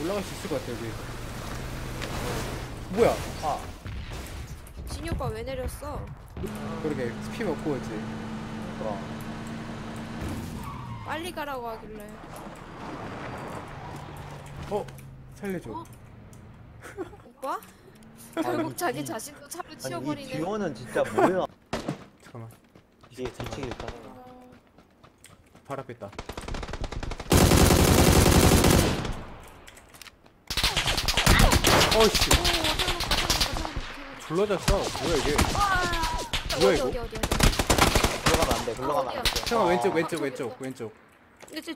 올라갈 수 있을 것 같아 여기. 뭐야? 아. 진이 오빠 왜 내렸어? 그러게 피 먹고 오지. 그럼. 빨리 가라고 하길래. 어? 살려줘. 어? 오빠? 결국 자기 자신도 차로 아니 이 치워버리네. 듀오는 진짜 뭐야? 잠깐만. 뒤에 뒤치기 있다. 발 앞에 있다 어이씨. 불러졌어. 뭐야 이게? 뭐야, 어디 이거? 어디 어디 어디. 들어가면 안돼 들어가면 안돼. 잠깐 왼쪽 왼쪽 왼쪽 왼쪽. 근데 쟤